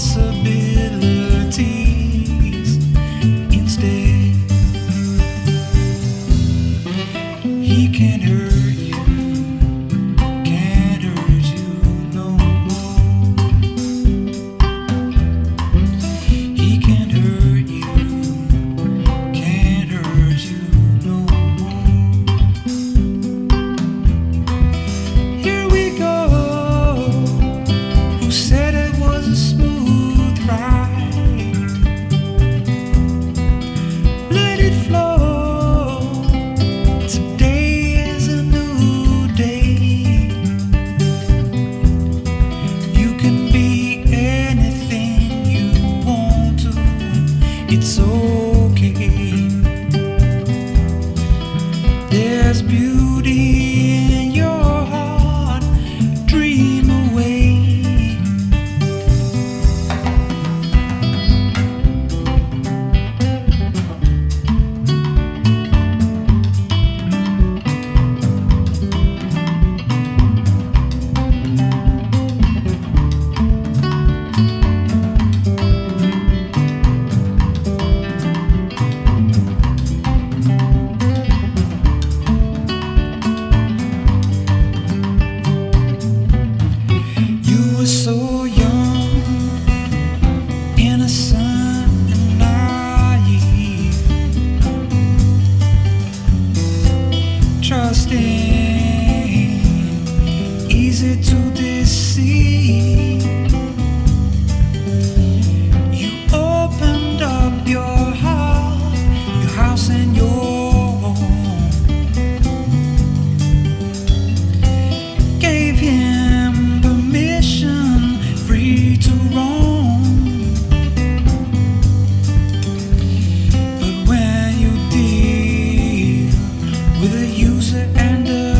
coração. beauty. stay. music and